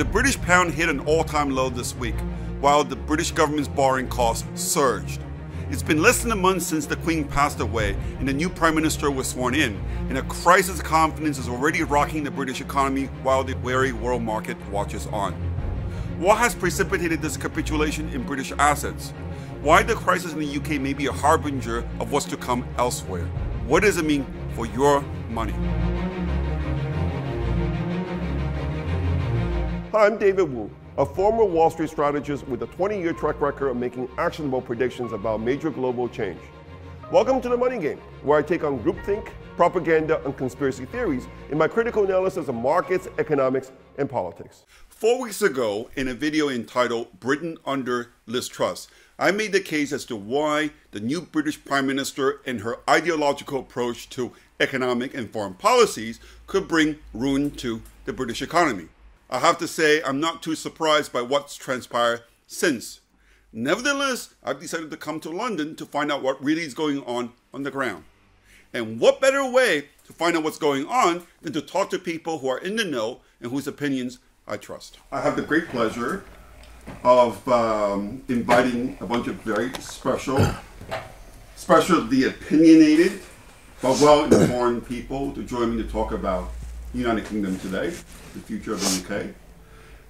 The British pound hit an all time low this week, while the British government's borrowing costs surged. It's been less than a month since the Queen passed away and the new Prime Minister was sworn in, and a crisis of confidence is already rocking the British economy while the wary world market watches on. What has precipitated this capitulation in British assets? Why the crisis in the UK may be a harbinger of what's to come elsewhere? What does it mean for your money? I'm David Woo, a former Wall Street strategist with a 20 year track record of making actionable predictions about major global change. Welcome to the Money Game, where I take on groupthink, propaganda, and conspiracy theories in my critical analysis of markets, economics, and politics. Four weeks ago, in a video entitled Britain Under Liz Truss, I made the case as to why the new British Prime Minister and her ideological approach to economic and foreign policies could bring ruin to the British economy. I have to say, I'm not too surprised by what's transpired since. Nevertheless, I've decided to come to London to find out what really is going on on the ground. And what better way to find out what's going on than to talk to people who are in the know and whose opinions I trust. I have the great pleasure of um, inviting a bunch of very special, specially opinionated, but well-informed people to join me to talk about United Kingdom today, the future of the UK.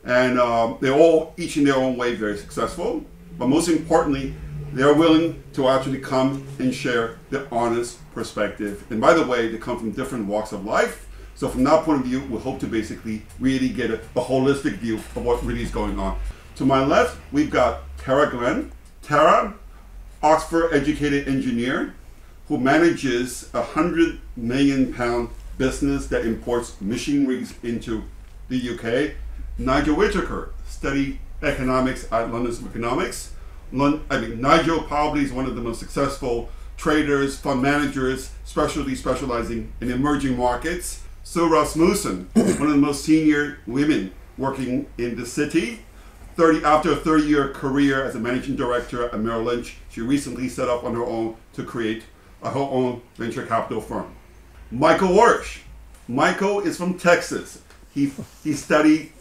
And um, they're all, each in their own way, very successful. But most importantly, they're willing to actually come and share their honest perspective. And by the way, they come from different walks of life. So from that point of view, we hope to basically really get a, a holistic view of what really is going on. To my left, we've got Tara Glenn. Tara, Oxford educated engineer who manages a hundred million pound business that imports machineries into the UK. Nigel Whitaker studied economics at London School of Economics. Lon- I mean, Nigel probably is one of the most successful traders, fund managers, specialty specializing in emerging markets. Sue Rasmussen, one of the most senior women working in the city. 30, after a 30 year career as a managing director at Merrill Lynch, she recently set up on her own to create her own venture capital firm. Michael Warsh. Michael is from Texas. He, he studied,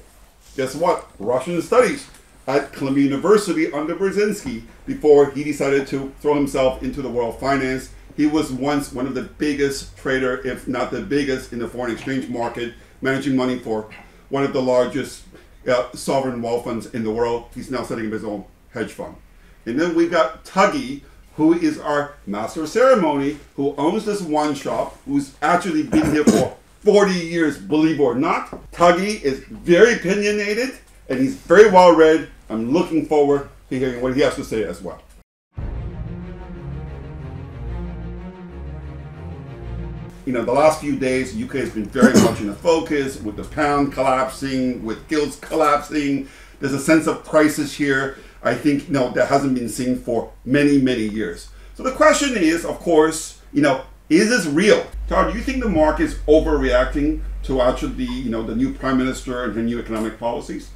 guess what, Russian studies at Columbia University under Brzezinski before he decided to throw himself into the world of finance. He was once one of the biggest trader, if not the biggest, in the foreign exchange market, managing money for one of the largest uh, sovereign wealth funds in the world. He's now setting up his own hedge fund. And then we've got Tuggy, who is our master of ceremony, who owns this wine shop, who's actually been here for 40 years, believe or not. Tuggy is very opinionated and he's very well read. I'm looking forward to hearing what he has to say as well. You know, the last few days, UK has been very much in the focus with the pound collapsing, with gilts collapsing. There's a sense of crisis here. I think no, that hasn't been seen for many, many years. So the question is, of course, you know, is this real? Todd, do you think the market is overreacting to actually, the, you know, the new prime minister and her new economic policies?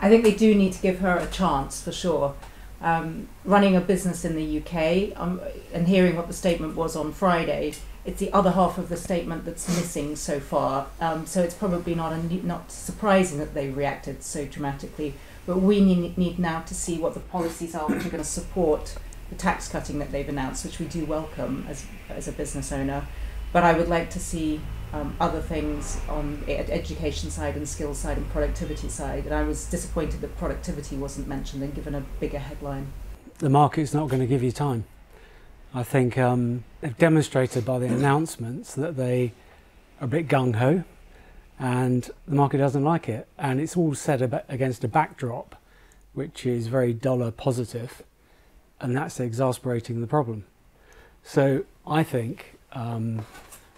I think they do need to give her a chance for sure. Um, running a business in the UK um, and hearing what the statement was on Friday, it's the other half of the statement that's missing so far. Um, so it's probably not a, not surprising that they reacted so dramatically. But we need, need now to see what the policies are which are going to support the tax cutting that they've announced, which we do welcome as, as a business owner. But I would like to see um, other things on the education side and skills side and productivity side. And I was disappointed that productivity wasn't mentioned and given a bigger headline. The market's not going to give you time. I think um, they've demonstrated by the announcements that they are a bit gung ho and the market doesn't like it. And it's all set against a backdrop which is very dollar positive, and that's exasperating the problem. So I think um,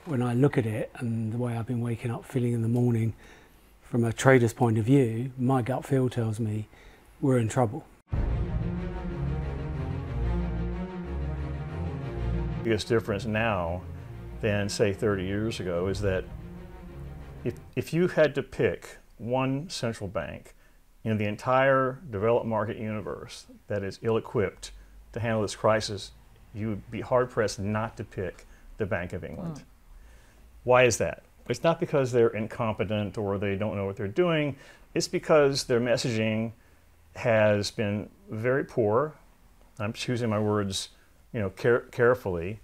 when I look at it and the way I've been waking up feeling in the morning, from a trader's point of view, my gut feel tells me we're in trouble. biggest difference now than say 30 years ago is that if, if you had to pick one central bank in the entire developed market universe that is ill-equipped to handle this crisis, you would be hard-pressed not to pick the Bank of England. Why is that? It's not because they're incompetent or they don't know what they're doing. It's because their messaging has been very poor. I'm choosing my words, you know, care- carefully.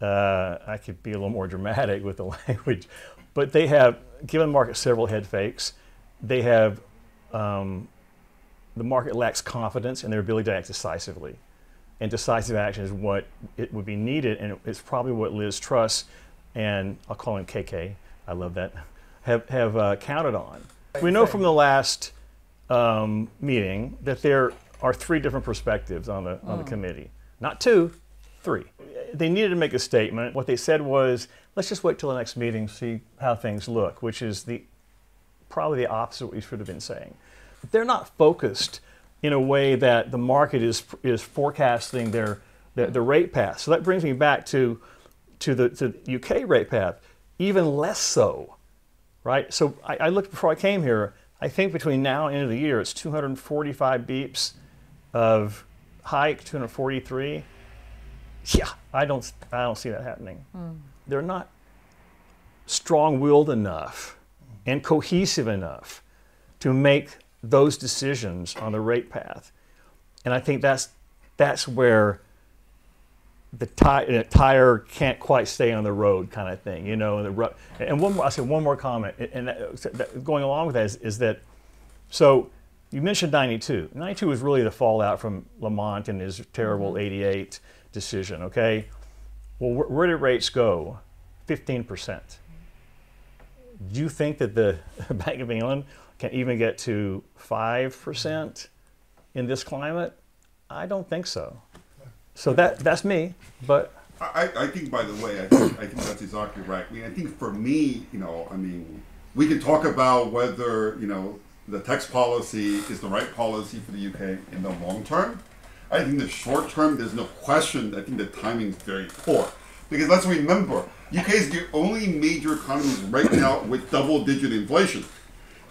Uh, I could be a little more dramatic with the language, but they have given the market several head fakes. They have um, the market lacks confidence in their ability to act decisively, and decisive action is what it would be needed, and it's probably what Liz Truss and I'll call him KK. I love that. Have have uh, counted on. We know from the last um, meeting that there are three different perspectives on the on the committee, not two, three. They needed to make a statement. What they said was, let's just wait till the next meeting, see how things look, which is the probably the opposite of what should have been saying. They're not focused in a way that the market is is forecasting their their, their rate path. So that brings me back to to the to the UK rate path, even less so, right? So I, I looked before I came here. I think between now and end of the year, it's 245 beeps of hike, 243. Yeah, I don't I don't see that happening. Hmm. They're not strong-willed enough and cohesive enough to make those decisions on the rate path. And I think that's that's where the tire, tire can't quite stay on the road kind of thing, you know. The and one more, I said one more comment, and that, going along with that is, is that, so you mentioned 92. 92 was really the fallout from Lamont and his terrible mm-hmm. 88 decision, okay? Well, where, where did rates go? 15%. Do you think that the Bank of England can even get to 5% in this climate? I don't think so. So that that's me, but I, I think, by the way, I think, I think that's exactly right. I mean, I think for me, you know, I mean, we can talk about whether, you know, the tax policy is the right policy for the UK in the long term. I think the short term, there's no question. I think the timing is very poor. Because let's remember, UK is the only major economy right now with double digit inflation.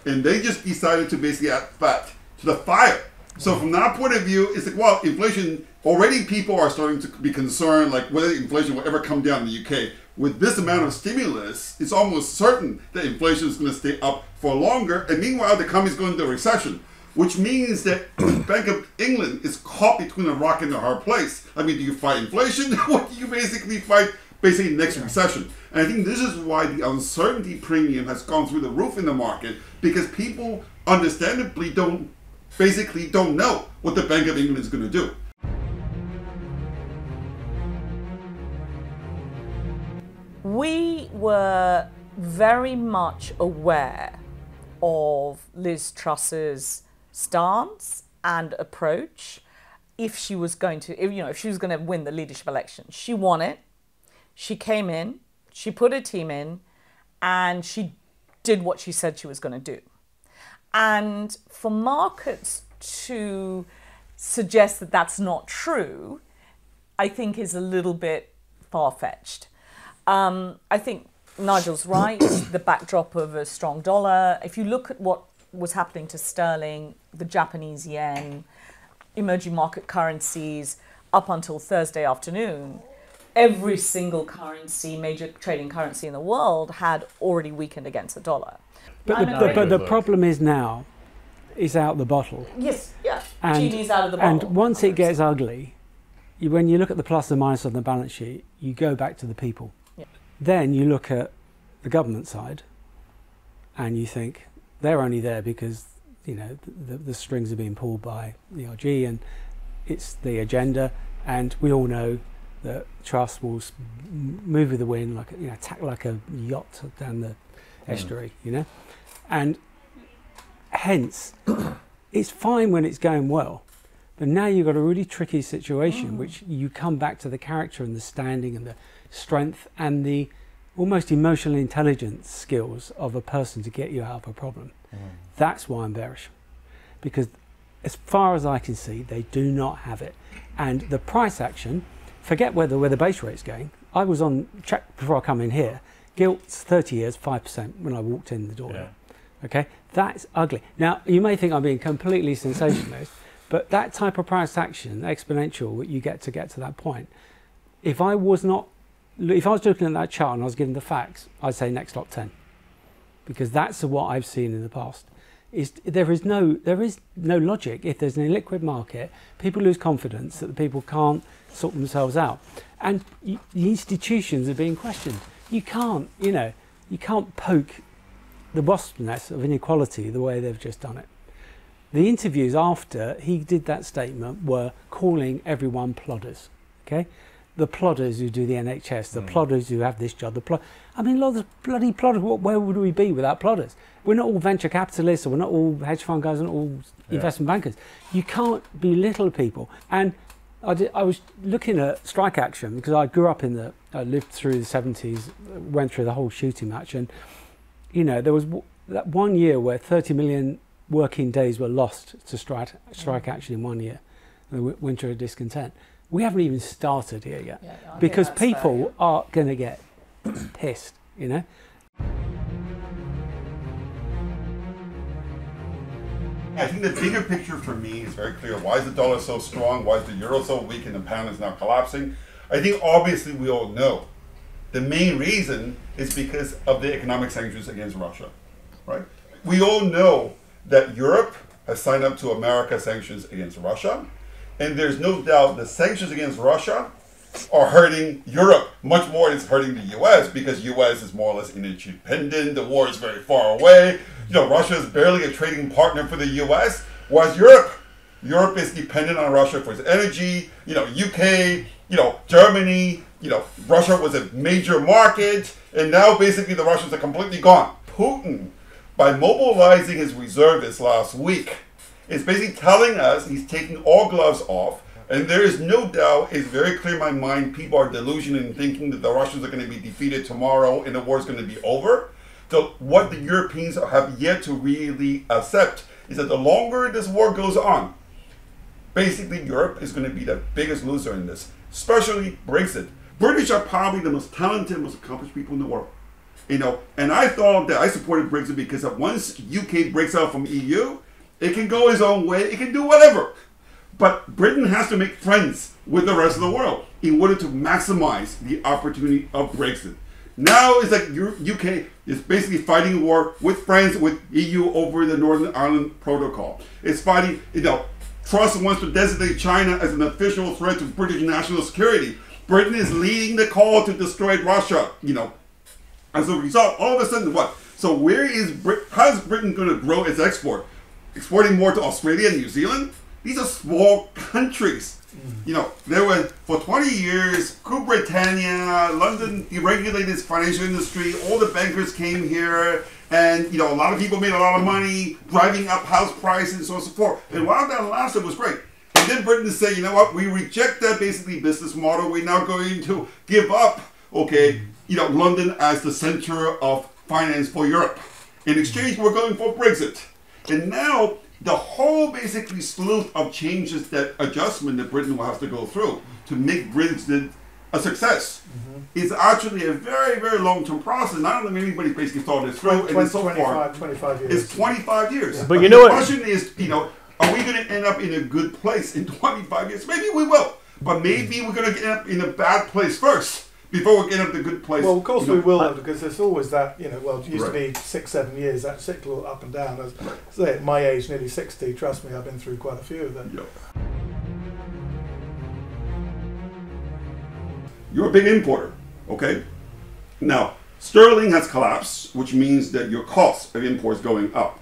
And they just decided to basically add fat to the fire. So from that point of view, it's like, well, inflation, already people are starting to be concerned, like whether inflation will ever come down in the UK. With this amount of stimulus, it's almost certain that inflation is going to stay up for longer. And meanwhile, the economy is going into a recession, which means that the Bank of England is caught between a rock and a hard place. I mean, do you fight inflation or do you basically fight basically next recession? And I think this is why the uncertainty premium has gone through the roof in the market because people understandably don't basically don't know what the Bank of England is going to do. we were very much aware of Liz Truss's stance and approach if she was going to, if, you know, if she was going to win the leadership election. She won it. She came in, she put her team in, and she did what she said she was going to do. And for markets to suggest that that's not true, I think is a little bit far fetched. Um, I think Nigel's right. the backdrop of a strong dollar. If you look at what was happening to sterling, the Japanese yen, emerging market currencies up until Thursday afternoon, every single currency, major trading currency in the world, had already weakened against the dollar. But the, know. the, but the problem is now, is out the bottle. Yes, yeah. And, Genie's out of the and once it gets ugly, you, when you look at the plus and minus on the balance sheet, you go back to the people. Yeah. Then you look at the government side, and you think they're only there because you know the, the strings are being pulled by the ERG, and it's the agenda. And we all know that Truss will move with the wind, like a- you know, attack like a yacht down the estuary, you know, and hence it's fine when it's going well. But now you've got a really tricky situation, mm. which you come back to the character and the standing and the strength and the almost emotional intelligence skills of a person to get you out of a problem. Mm. That's why I'm bearish. Because as far as I can see, they do not have it. And the price action, forget whether where the base rate's going. I was on check before I come in here. Gilt's 30 years, 5% when I walked in the door. Yeah. Okay, that's ugly. Now, you may think I'm being completely sensationalist, but that type of price action, exponential, you get to get to that point, if I was not, if I was looking at that chart and I was given the facts, I'd say next top 10. Because that's what I've seen in the past. is there is no there is no logic if there's an illiquid market. People lose confidence that the people can't sort themselves out, and the institutions are being questioned. You can't, you know, you can't poke the wasp's of inequality the way they've just done it. The interviews after he did that statement were calling everyone plodders. Okay, the plodders who do the NHS, the mm. plodders who have this job, the plod- I mean, a lot of bloody plodders. What- Where would we be without plodders? We're not all venture capitalists, or we're not all hedge fund guys, and all investment bankers. You can't belittle people. And I, did, I was looking at strike action because I grew up in the, I lived through the 70s, went through the whole shooting match, and you know there was w- that one year where 30 million working days were lost to strike strike mm. action in one year, the w- winter of discontent. We haven't even started here yet Yeah, I because that's fair, people are going to get pissed, you know. I think the bigger picture for me is very clear. Why is the dollar so strong? Why is the euro so weak and the pound is now collapsing? I think obviously we all know. The main reason is because of the economic sanctions against Russia, right? We all know that Europe has signed up to America sanctions against Russia, and there's no doubt the sanctions against Russia are hurting Europe much more than it's hurting the US because US is more or less interdependent. The war is very far away. You know, Russia is barely a trading partner for the US, whereas Europe, Europe is dependent on Russia for its energy. You know, UK, you know, Germany, you know, Russia was a major market, and now basically the Russians are completely gone. Putin, by mobilizing his reservists last week, is basically telling us he's taking all gloves off. And there is no doubt, it's very clear in my mind, people are delusional in thinking that the Russians are going to be defeated tomorrow and the war is going to be over. So, what the Europeans have yet to really accept is that the longer this war goes on, basically Europe is going to be the biggest loser in this, especially Brexit. British are probably the most talented, most accomplished people in the world. You know, and I thought that I supported Brexit because once UK breaks out from EU, it can go its own way, it can do whatever. But Britain has to make friends with the rest of the world in order to maximize the opportunity of Brexit. Now it's like UK is basically fighting war with friends with EU over the Northern Ireland Protocol. It's fighting, you know, Truss wants to designate China as an official threat to British national security. Britain is leading the call to destroy Russia, you know, as a result, all of a sudden, what? So where is Brit- how is Britain going to grow its export? Exporting more to Australia and New Zealand? These are small countries. You know, there were for 20 years, Great Britannia, London deregulated its financial industry. All the bankers came here, and you know, a lot of people made a lot of money, driving up house prices and so on and so forth. And while that lasted, was great. And then Britain said, you know what, we reject that basically business model. We're now going to give up, okay, you know, London as the center of finance for Europe. In exchange, we're going for Brexit. And now the whole basically slew of changes that adjustment that Britain will have to go through to make Brexit a success mm-hmm. is actually a very, very long term process. And I don't only anybody basically thought it through, and so far 25, 25 years. it's 25 years. But you know the what- question is, you know, are we going to end up in a good place in 25 years? Maybe we will, but maybe we're going to end up in a bad place first before we get up to a good place. Well, of course you know. we will, because there's always that, you know, well, it used to be six, seven years, that cyclical up and down. As say, at my age, nearly 60, trust me, I've been through quite a few of them. Yeah. You're a big importer, okay? Now, sterling has collapsed, which means that your cost of imports going up.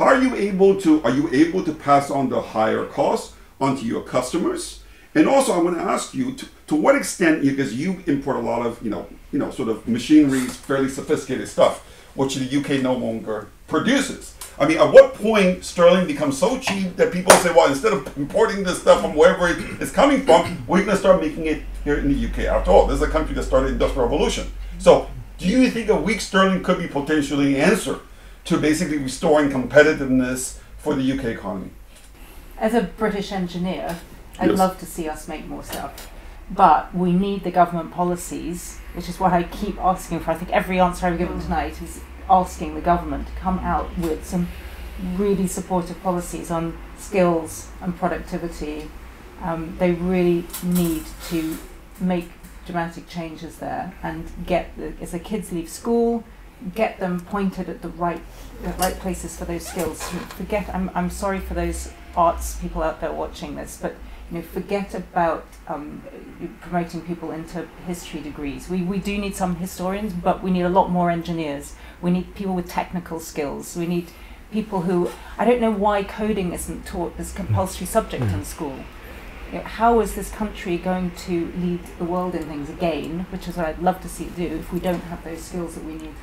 How are you able to are you able to pass on the higher costs onto your customers? And also, I want to ask you to, to what extent, because you import a lot of you know you know sort of machinery, fairly sophisticated stuff, which the UK no longer produces. I mean, at what point sterling becomes so cheap that people say, well, instead of importing this stuff from wherever it is coming from, we're going to start making it here in the UK. After all, this is a country that started the industrial revolution. So, do you think a weak sterling could be potentially an answer to basically restoring competitiveness for the UK economy? As a British engineer, I'd Yes. love to see us make more stuff. But we need the government policies, which is what I keep asking for. I think every answer I've given tonight is asking the government to come out with some really supportive policies on skills and productivity. Um, they really need to make dramatic changes there and get the, as the kids leave school, get them pointed at the right the right places for those skills. Forget. I'm I'm sorry for those arts people out there watching this, but you know, forget about um, promoting people into history degrees. We we do need some historians, but we need a lot more engineers. We need people with technical skills. We need people who I don't know why coding isn't taught as compulsory subject in school. You know, how is this country going to lead the world in things again, which is what I'd love to see it do, if we don't have those skills that we need?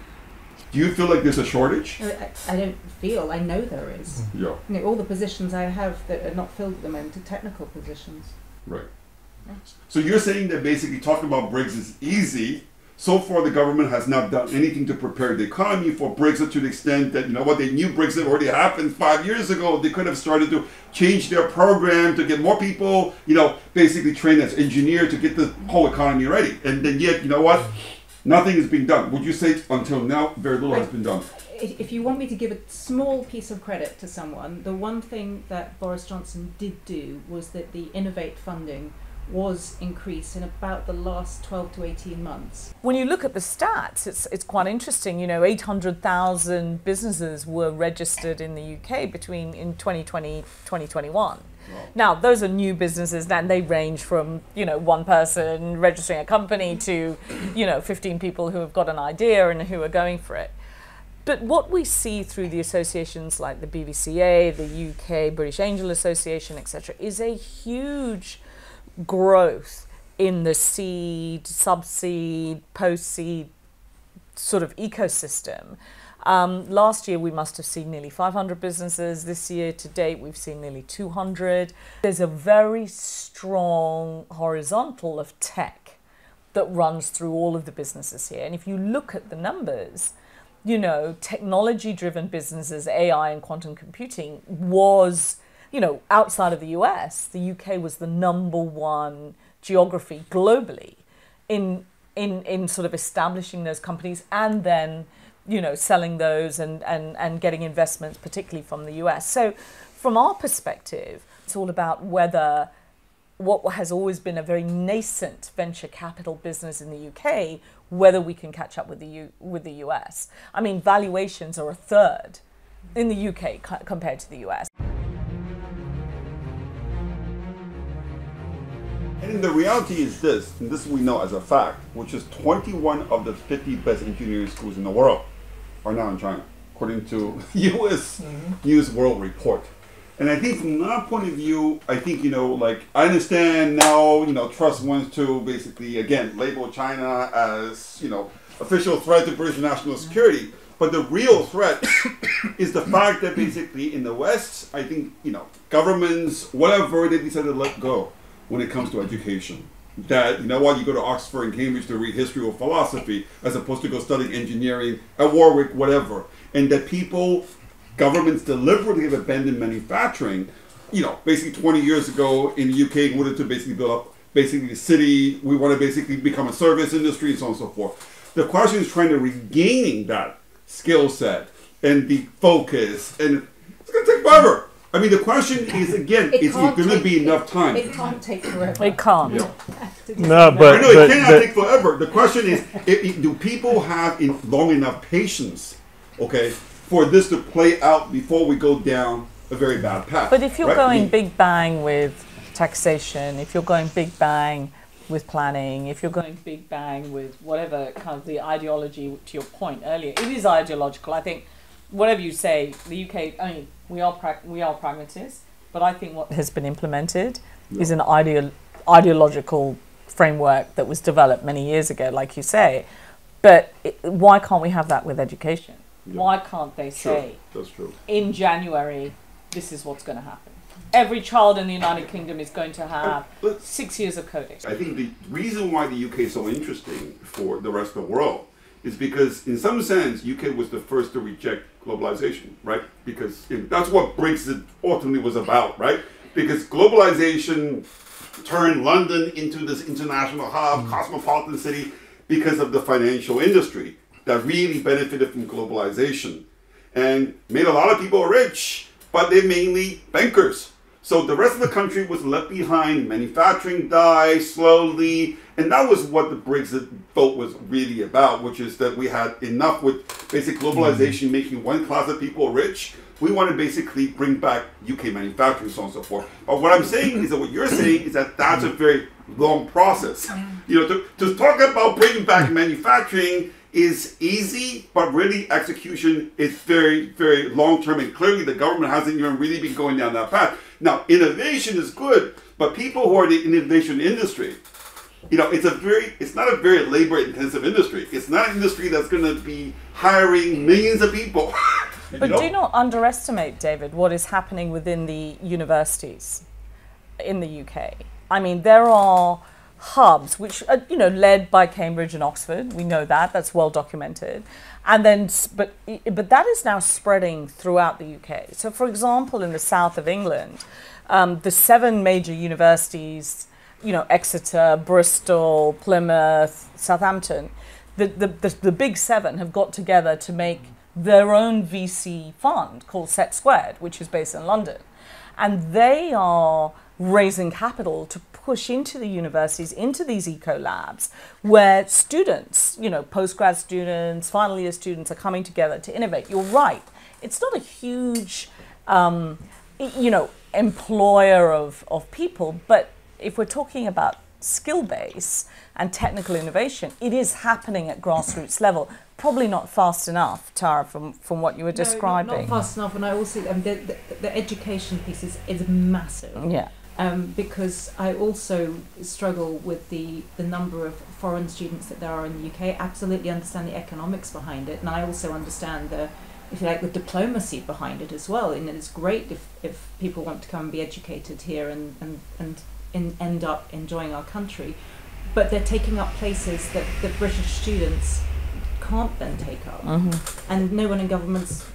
Do you feel like there's a shortage? I, I don't feel, I know there is. Mm-hmm. Yeah, You know, all the positions I have that are not filled at the moment are technical positions. right. So you're saying that basically talking about Brexit is easy. So far, the government has not done anything to prepare the economy for Brexit to the extent that, you know what, they knew Brexit already happened five years ago. They could have started to change their program to get more people, you know, basically trained as engineers to get the whole economy ready. And then yet, you know what? Nothing is being done. Would you say until now, very little has been done? If if you want me to give a small piece of credit to someone, the one thing that Boris Johnson did do was that the Innovate funding was increased in about the last 12 to 18 months. When you look at the stats, it's, it's quite interesting. You know, 800,000 businesses were registered in the UK between in 2020 2021. Now, those are new businesses, and they range from you know one person registering a company to you know 15 people who have got an idea and who are going for it. But what we see through the associations like the BBCA, the UK British Angel Association, etc., is a huge growth in the seed, subseed, post seed sort of ecosystem. Um, last year, we must have seen nearly 500 businesses. This year, to date, we've seen nearly 200. There's a very strong horizontal of tech that runs through all of the businesses here. And if you look at the numbers, you know, technology driven businesses, AI and quantum computing was, you know, outside of the US, the UK was the number one geography globally in in in sort of establishing those companies and then you know selling those and and and getting investments particularly from the US so from our perspective it's all about whether what has always been a very nascent venture capital business in the UK whether we can catch up with the U, with the US i mean valuations are a third in the UK co- compared to the US And the reality is this, and this we know as a fact, which is 21 of the 50 best engineering schools in the world are now in China, according to U.S. Mm-hmm. News World Report. And I think from that point of view, I think, you know, like, I understand now, you know, Truss wants to basically, again, label China as, you know, official threat to British national mm-hmm. security. But the real threat is the fact that basically in the West, I think, you know, governments, whatever, they decided to let go when it comes to education. That, you know what, you go to Oxford and Cambridge to read history or philosophy as opposed to go studying engineering at Warwick, whatever. And that people, governments deliberately have abandoned manufacturing. You know, basically 20 years ago in the UK, in order to basically build up basically the city, we want to basically become a service industry and so on and so forth. The question is trying to regaining that skill set and the focus, and it's going to take forever. I mean, the question is again, It is it can't going to take- be enough time? It can't take forever. it can't Yeah. No, I but, know it but, cannot but take forever. The question is, i- i- do people have in long enough patience, okay, for this to play out before we go down a very bad path? But if you're right? I going mean, big bang with taxation, if you're going big bang with planning, if you're going big bang with whatever kind of the ideology, to your point earlier, it is ideological. I think whatever you say, the UK, I mean, we are, we are pragmatists, but I think what has been implemented is an ideo- ideological framework that was developed many years ago, like you say. But it, why can't we have that with education? Why can't they say, that's true. in January, this is what's going to happen. Every child in the United Kingdom is going to have uh, But six years of coding. I think the reason why the UK is so interesting for the rest of the world is because, in some sense, UK was the first to reject globalization, right? Because that's what Brexit ultimately was about, right? Because globalization turned London into this international hub, mm. cosmopolitan city, because of the financial industry that really benefited from globalization and made a lot of people rich, but they're mainly bankers. So the rest of the country was left behind. Manufacturing died slowly, and that was what the Brexit vote was really about, which is that we had enough with basic hmm. globalization making one class of people rich. We want to basically bring back UK manufacturing, so on and so forth. But what I'm saying is that what you're saying is that that's a very long process. Hmm. You know, to, to talk about bringing back manufacturing is easy, but really execution is very, very long term. And clearly, the government hasn't even really been going down that path. Now, innovation is good, but people who are in the innovation industry, you know, it's a very, it's not a very labor intensive industry. It's not an industry that's going to be hiring millions of people. But know? do not underestimate, David, what is happening within the universities in the UK. I mean, there are hubs, which are you know led by Cambridge and Oxford. We know that that's well documented, and then but but that is now spreading throughout the UK. So, for example, in the south of England, um, the seven major universities, you know, Exeter, Bristol, Plymouth, Southampton, the the, the, the big seven have got together to make their own VC fund called SETsquared, which is based in London, and they are raising capital to push into the universities, into these eco labs, where students, you know, postgrad students, final year students are coming together to innovate. You're right. It's not a huge, um, you know, employer of, of people, but if we're talking about skill base and technical innovation, it is happening at grassroots level. Probably not fast enough, Tara, from, from what you were no, describing. Not, not fast enough, and I also um, the, the, the education piece is, is massive. Yeah um, because I also struggle with the, the number of foreign students that there are in the UK. Absolutely understand the economics behind it, and I also understand the, if you like, the diplomacy behind it as well. And it's great if, if people want to come and be educated here and, and, and in, end up enjoying our country. But they're taking up places that the British students can't then take up. Mm-hmm. And no one in government's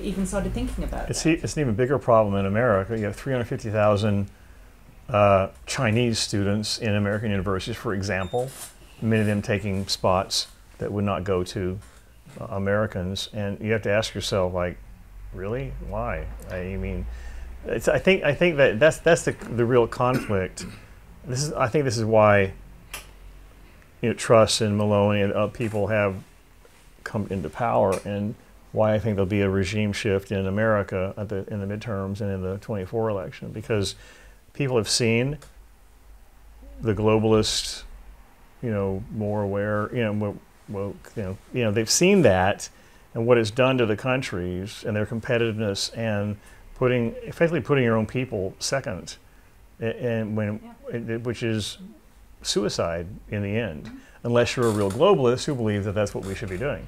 even started thinking about it's, it. It's an even bigger problem in America. You have 350,000 uh, Chinese students in American universities, for example, many of them taking spots that would not go to uh, Americans, and you have to ask yourself, like, really, why? I mean, I think I think that that's that's the the real conflict. This is I think this is why you know Truss and Meloni and uh, people have come into power, and why I think there'll be a regime shift in America at the in the midterms and in the 24 election because people have seen the globalist, you know, more aware, you know, well, you know, you know, they've seen that and what it's done to the countries and their competitiveness and putting effectively putting your own people second, and when yeah. which is suicide in the end, mm-hmm. unless you're a real globalist who believes that that's what we should be doing.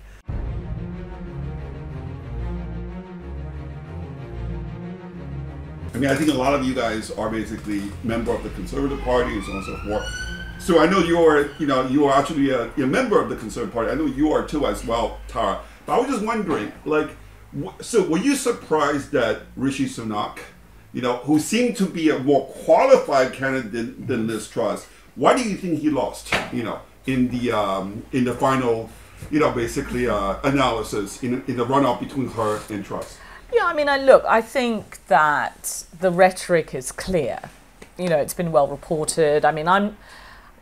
I mean, I think a lot of you guys are basically member of the Conservative Party and so on and so forth. So I know you're, you know, you are actually a, a member of the Conservative Party. I know you are too as well, Tara. But I was just wondering, like, so were you surprised that Rishi Sunak, you know, who seemed to be a more qualified candidate than Liz Truss, why do you think he lost? You know, in the um, in the final, you know, basically uh, analysis in in the runoff between her and Truss. Yeah, I mean, I look, I think that the rhetoric is clear. You know, it's been well reported. I mean, I'm,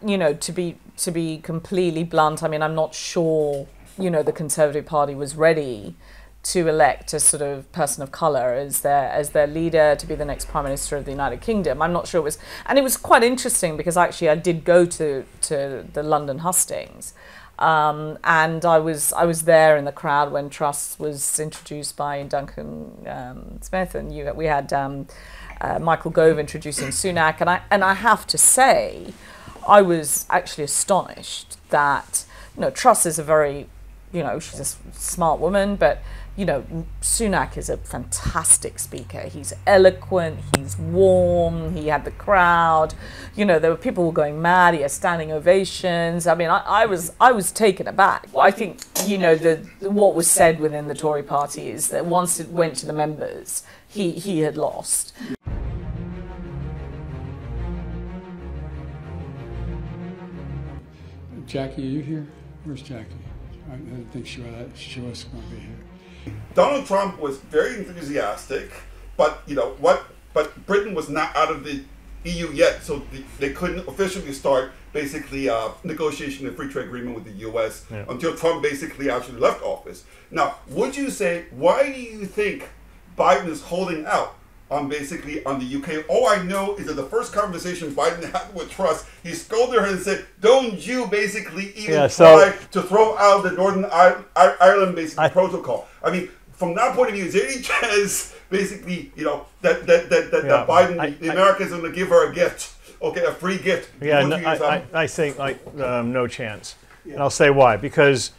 you know, to be to be completely blunt, I mean, I'm not sure, you know, the Conservative Party was ready to elect a sort of person of color as their as their leader to be the next prime minister of the United Kingdom. I'm not sure it was, and it was quite interesting because actually I did go to to the London hustings, um, and I was I was there in the crowd when Truss was introduced by Duncan um, Smith, and you, we had um, uh, Michael Gove introducing Sunak, and I and I have to say, I was actually astonished that you know Truss is a very you know she's a smart woman, but you know, Sunak is a fantastic speaker. He's eloquent, he's warm, he had the crowd. You know, there were people were going mad, he had standing ovations. I mean, I, I was I was taken aback. I think, you know, the what was said within the Tory party is that once it went to the members, he, he had lost. Jackie, are you here? Where's Jackie? I think she was, she was going to be here. Donald Trump was very enthusiastic, but you know what but Britain was not out of the EU yet, so the, they couldn't officially start basically uh, negotiation of free trade agreement with the U.S. Yeah. until Trump basically actually left office. Now, would you say why do you think Biden is holding out on basically on the UK? All I know is that the first conversation Biden had with Truss, he scolded her and said, "Don't you basically even Yeah, so- try to throw out the Northern I- I- Ireland basically I- protocol?" I mean, from that point of view, is there any chance, basically, you know, that that that, that, Yeah, that Biden, I- the I- Americans, are going to give her a gift? Okay, a free gift. Yeah, no, I, out? I, I think like um, no chance, and I'll say why. Because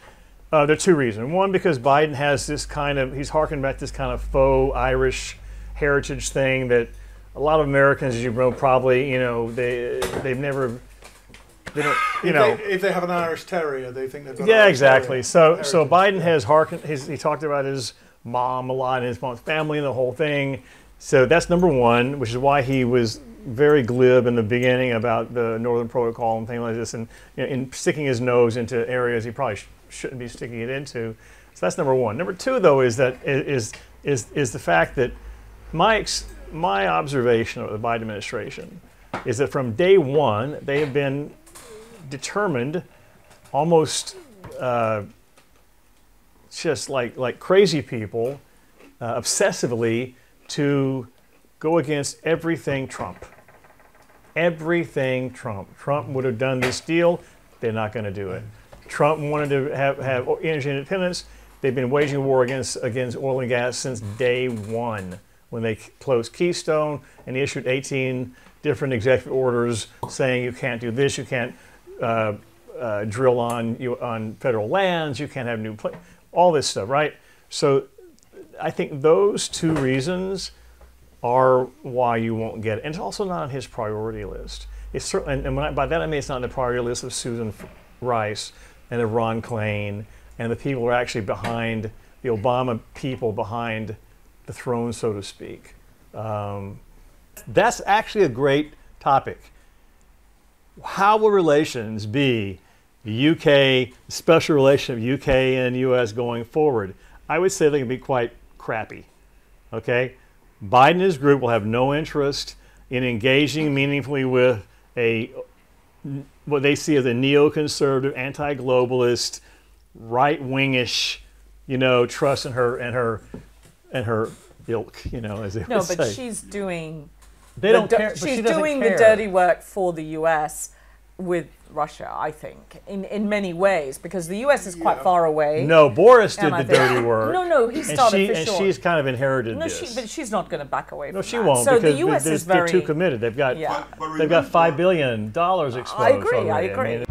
uh, there are two reasons. One, because Biden has this kind of he's harking back this kind of faux Irish heritage thing that a lot of Americans, as you know, probably you know they they've never they don't you if, know they, if they have an Irish Terrier, they think they've got. yeah, Irish exactly. Terrier So, so. Biden has hearkened. His, he talked about his mom a lot and his mom's family and the whole thing. So that's number one, which is why he was very glib in the beginning about the Northern Protocol and things like this, and you know, in sticking his nose into areas he probably sh- shouldn't be sticking it into. So that's number one. Number two, though, is that is is is the fact that my my observation of the Biden administration is that from day one they have been determined, almost uh, just like like crazy people, uh, obsessively to go against everything Trump. Everything Trump. Trump would have done this deal. They're not going to do it. Trump wanted to have, have energy independence. They've been waging war against against oil and gas since day one when they closed Keystone and issued 18 different executive orders saying you can't do this, you can't uh, uh, drill on you on federal lands, you can't have new pla- all this stuff, right? So I think those two reasons are why you won't get it. And it's also not on his priority list. It's certainly, and I, by that I mean it's not on the priority list of Susan Rice and of Ron Klain and the people who are actually behind the Obama people behind the throne, so to speak. Um, that's actually a great topic. How will relations be the UK, special relation of UK and US going forward? I would say they can be quite crappy. Okay? Biden and his group will have no interest in engaging meaningfully with a what they see as a neoconservative, anti-globalist, right-wingish, you know, Truss in her and her and her ilk, you know, as they No, would but she's doing. they the don't di- care. but she she's doesn't doing care. the dirty work for the U.S. with Russia, I think, in, in many ways, because the U.S. is quite Yeah. far away. No, Boris did the think- dirty work. No, no, he and started she for and she's kind of inherited no, this. she, but she's not going to back away no, from she that. won't So because the U.S. they're, is they're very. too committed. They've got Yeah. But- but they've got five billion dollars exposed. I agree, I already. agree. mean,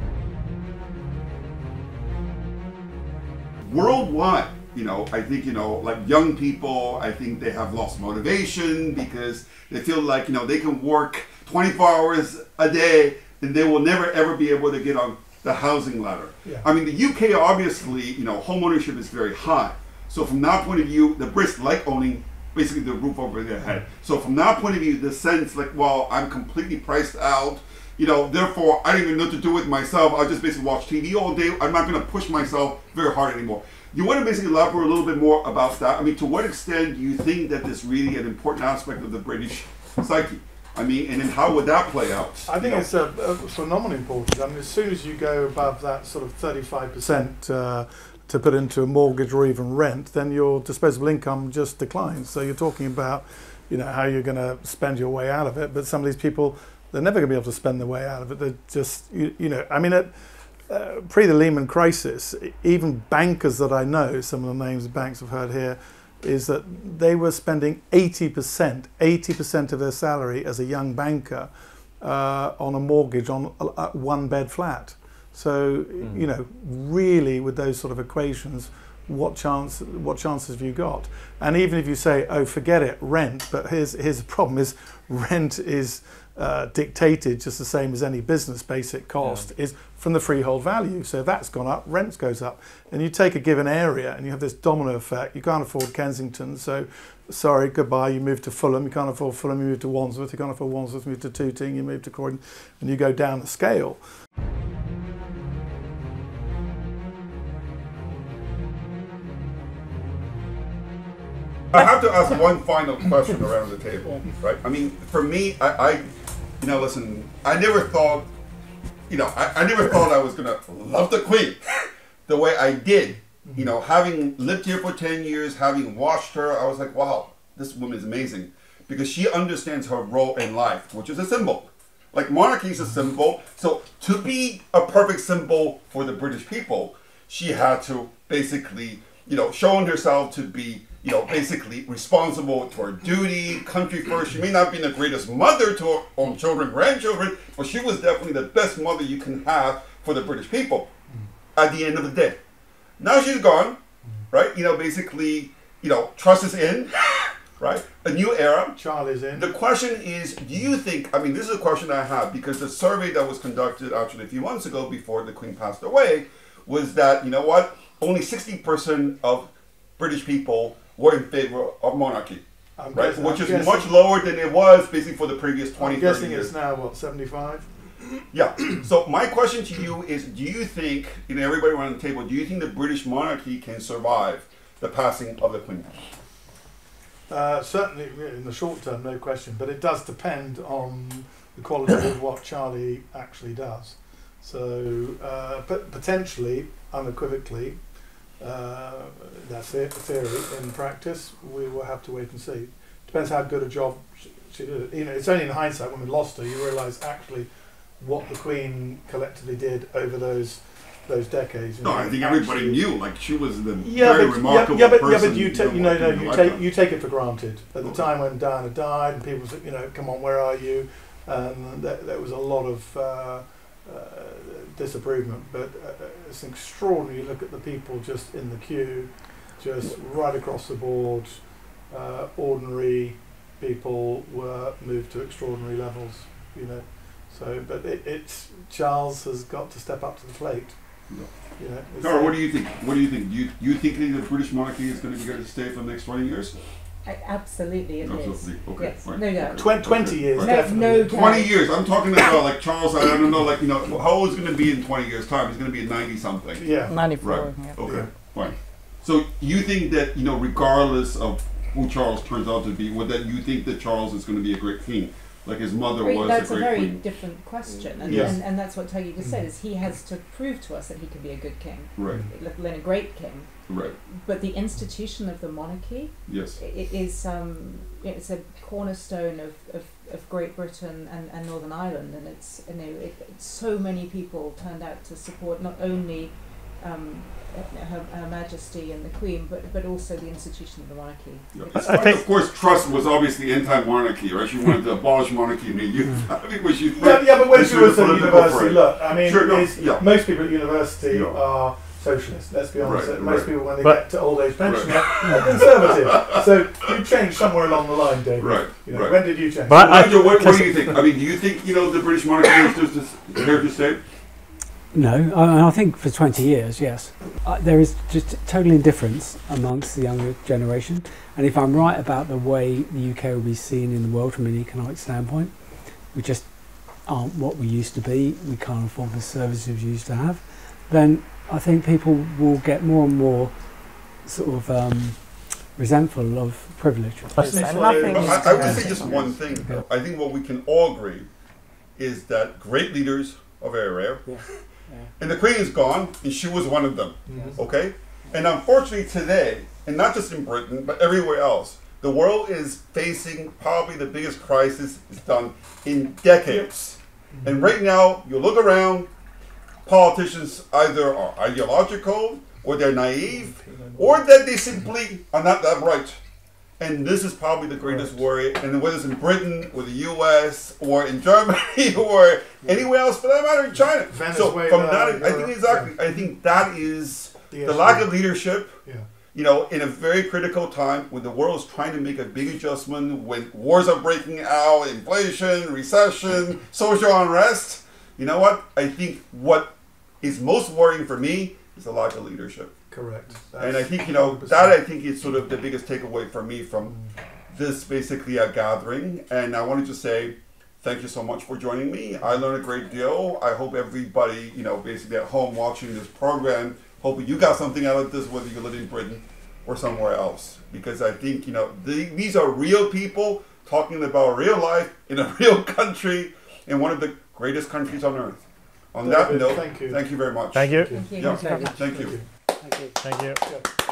worldwide, you know, I think, you know, like young people, I think they have lost motivation because they feel like, you know, they can work 24 hours a day and they will never ever be able to get on the housing ladder. Yeah. I mean, the UK obviously, you know, home ownership is very high. So from that point of view, the Brits like owning basically the roof over their head. So from that point of view, the sense like, well, I'm completely priced out. You know, therefore, I don't even know what to do with myself. I'll just basically watch TV all day. I'm not going to push myself very hard anymore. You want to basically elaborate a little bit more about that? I mean, to what extent do you think that this really an important aspect of the British psyche? I mean, and then how would that play out? I think You know? it's a, a phenomenal importance. I mean, as soon as you go above that sort of 35% uh, to put into a mortgage or even rent, then your disposable income just declines. So you're talking about, you know, how you're going to spend your way out of it. But some of these people, they're never going to be able to spend their way out of it. They're just, you, you know, I mean, at, uh, pre the Lehman crisis, even bankers that I know, some of the names of banks I've heard here, is that they were spending 80%, 80% of their salary as a young banker uh, on a mortgage on a, a one bed flat. So, you know, really with those sort of equations, what chance what chances have you got? And even if you say, oh, forget it, rent, but here's, here's the problem is rent is uh, dictated just the same as any business basic cost is from the freehold value. So that's gone up, rent goes up. And you take a given area and you have this domino effect. You can't afford Kensington, so sorry, goodbye. You move to Fulham. You can't afford Fulham. You move to Wandsworth. You can't afford Wandsworth. You move to Tooting. You move to Croydon, and you go down the scale. I have to ask one final question around the table, right? I mean, for me, I, I you know, listen, I never thought, you know, I, I never thought I was gonna love the Queen the way I did. You know, having lived here for ten years, having watched her, I was like, wow, this woman is amazing because she understands her role in life, which is a symbol. Like monarchy is a symbol. So to be a perfect symbol for the British people, she had to basically, you know, showing herself to be, you know, basically responsible to her duty, country first. She may not be the greatest mother to her own children, grandchildren, but she was definitely the best mother you can have for the British people at the end of the day. Now she's gone, right? You know, basically, you know, Truss is in, right? A new era. Charlie's in. The question is, do you think? I mean, this is a question I have because the survey that was conducted actually a few months ago before the Queen passed away was that you know what? Only sixty percent of British people were in favor of monarchy, I'm right? guessing- Which I'm is guessing- much lower than it was basically for the previous 20, I'm 30 guessing it's now what 75. Yeah. So my question to you is: Do you think, know, everybody around the table, do you think the British monarchy can survive the passing of the Queen? Uh, certainly in the short term, no question, but it does depend on the quality of what Charlie actually does. So, uh, but potentially, unequivocally, uh, that's it, theory. In practice, we will have to wait and see. Depends how good a job she, she did. You know, it's only in hindsight when we lost her you realise actually what the Queen collectively did over those those decades. No, know, I think everybody knew. Like she was the yeah, very but, remarkable yeah, yeah, but, person. yeah, but you, take, you know, no, you take you take it for granted. At the Okay. time when Diana died, and people said, you know, come on, where are you? And there, there was a lot of uh, uh, disapproval. But uh, it's extraordinary. You look at the people just in the queue, just right across the board. Uh, ordinary people were moved to extraordinary levels. You know, so but it, it's Charles has got to step up to the plate. Yeah. You know, Cara, what do you think? What do you think? Do you, you think the British monarchy is going to be here to stay for the next 20 years? I, absolutely, it is. Absolutely. Okay. Yes, fine. no doubt. Twen- 20 years, Right. No, definitely. no doubt. 20 years. I'm talking about like Charles. I don't know, like you know, how old is going to be in 20 years' time? He's going to be 90 something. Yeah. 94. Right. Yeah. Okay. Yeah. Fine. So you think that you know, regardless of who Charles turns out to be, what that you think that Charles is going to be a great king, like his mother Well, was that's a a great very queen. different question, and, Yes. and, and that's what Tuggy just mm. said: is he has to prove to us that he can be a good king, Right. let alone a great king. Right. But the institution of the monarchy Yes. i- i- is um, it's a cornerstone of, of, of Great Britain and, and Northern Ireland, and it's you know it, so many people turned out to support not only um, her, her Majesty and the Queen, but but also the institution of the monarchy. Yeah. It's- Despite, think- of course, Truss was obviously anti-monarchy, right? She wanted to abolish monarchy in the youth. I think when she Yeah, yeah, but when this she was was at university, fray. look, I mean, Sure, no, yeah. most people at university Yeah. are socialists. Let's be honest. Right, most right. people, when they But- get to old age pension, Right. are conservative. so you changed somewhere along the line, David. Right, You know, right. When did you change? But I- Nigel, what, what do you think? I mean, do you think you know the British monarchy is just is here to stay? No, I, I think for 20 years, yes. Uh, there is just total indifference amongst the younger generation. And if I'm right about the way the UK will be seen in the world from an economic standpoint, we just aren't what we used to be, we can't afford the services we used to have, then I think people will get more and more sort of um, resentful of privilege. Listen, That's nothing I, I would say just one thing. Though. I think what we can all agree is that great leaders are very rare, Yeah. Yeah. and the Queen is gone, and she was one of them. Mhm. Okay, and unfortunately today, and not just in Britain but everywhere else, the world is facing probably the biggest crisis it's done in decades. And right now, you look around, politicians either are ideological, or they're naive, or that they simply are not that right. And this is probably the greatest worry. And whether it's in Britain, or the U.S., or in Germany, or anywhere else for that matter, in China. so from that, I think exactly. I think that is The the lack of leadership Yeah. you know, in a very critical time when the world is trying to make a big adjustment, when wars are breaking out, inflation, recession, social unrest, you know what? I think what is most worrying for me is the lack of leadership. Correct. and I think, you know, 100%. that I think is sort of the biggest takeaway for me from this basically a gathering. And I wanted to say thank you so much for joining me. I learned a great deal. I hope everybody, you know, basically at home watching this program, hoping you got something out of this, whether you live in Britain or somewhere else because I think you know the, these are real people talking about real life in a real country in one of the greatest countries on earth. On that note, thank you. thank you very much. Thank you. Thank you. Yeah, Thank you. thank you. Thank you. Thank you. Yeah.